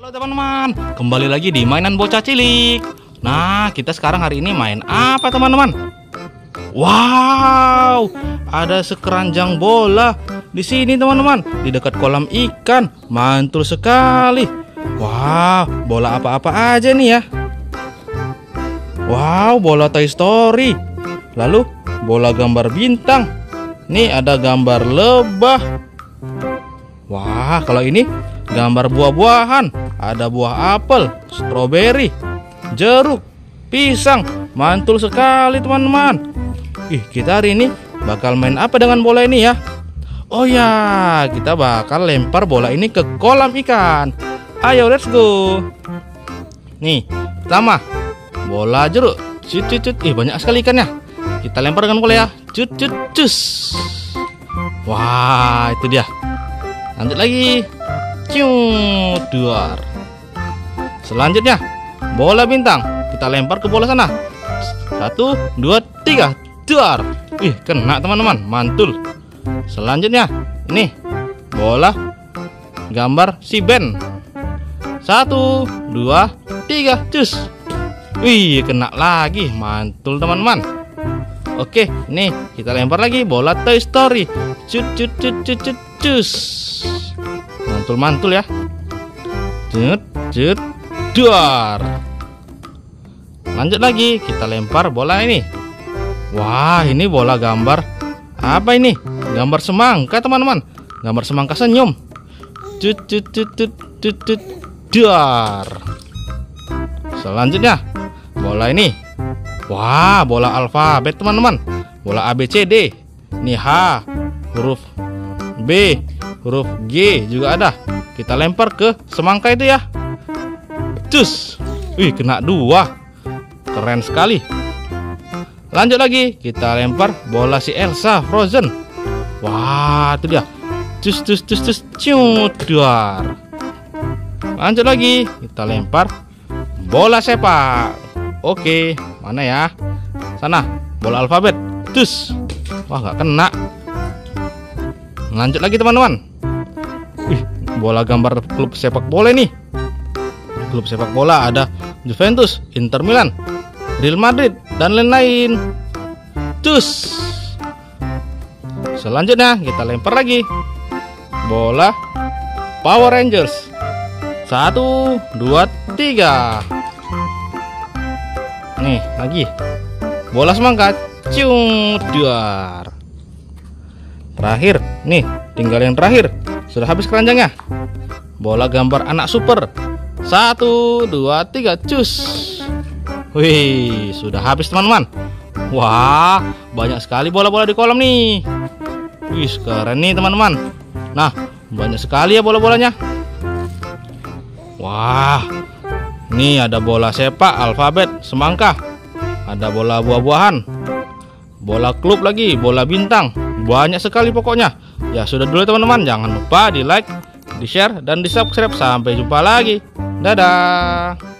Halo teman-teman, kembali lagi di mainan bocah cilik. Nah, kita sekarang hari ini main apa teman-teman? Wow, ada sekeranjang bola di sini teman-teman, di dekat kolam ikan. Mantul sekali. Wow, bola apa-apa aja nih ya? Wow, bola Toy Story. Lalu bola gambar bintang. Nih ada gambar lebah. Wah, kalau ini gambar buah-buahan. Ada buah apel, stroberi, jeruk, pisang. Mantul sekali teman-teman. Ih, kita hari ini bakal main apa dengan bola ini ya? Oh ya, kita bakal lempar bola ini ke kolam ikan. Ayo, let's go. Nih, pertama bola jeruk. Cut, cut, cut. Ih, banyak sekali ikannya. Kita lempar dengan bola ya. Cut, cut, cus. Wah, itu dia. Lanjut lagi. Cium, duar. Selanjutnya, bola bintang. Kita lempar ke bola sana. Satu, dua, tiga. Duar. Ih, kena teman-teman. Mantul. Selanjutnya, ini bola gambar si Ben. Satu, dua, tiga. Cus. Wih, kena lagi. Mantul teman-teman. Oke, nih kita lempar lagi bola Toy Story. Cut, cut, cut, cut, cut, cus. Mantul, mantul ya. Cut, cut, Duar. Lanjut lagi, kita lempar bola ini. Wah, ini bola gambar apa ini? Gambar semangka, teman-teman. Gambar semangka senyum. Cut cut cut cut cut cut. Duar. Selanjutnya, bola ini. Wah, bola alfabet, teman-teman. Bola A B C D. Ini H, huruf B, huruf G juga ada. Kita lempar ke semangka itu ya. Cus. Wih, kena dua. Keren sekali. Lanjut lagi, kita lempar bola si Elsa Frozen. Wah, itu dia. Cus cus cus cus cut duar. Lanjut lagi, kita lempar bola sepak. Oke, mana ya? Sana, bola alfabet. Cus. Wah, nggak kena. Lanjut lagi teman-teman. Bola gambar klub sepak bola nih klub sepak bola ada Juventus, Inter Milan, Real Madrid, dan lain-lain. Cus. Selanjutnya kita lempar lagi bola Power Rangers. Satu, dua, tiga. Nih lagi bola semangka. Cium duar. Terakhir, nih tinggal yang terakhir. Sudah habis keranjangnya. Bola gambar anak super satu, dua, tiga, cus. Wih, sudah habis teman-teman. Wah, banyak sekali bola-bola di kolam nih. Wih, keren nih teman-teman. Nah, banyak sekali ya bola-bolanya. Wah, nih ada bola sepak, alfabet, semangka. Ada bola buah-buahan. Bola klub lagi, bola bintang. Banyak sekali pokoknya. Ya sudah dulu teman-teman, jangan lupa di like, di share, dan di subscribe. Sampai jumpa lagi. Dadah.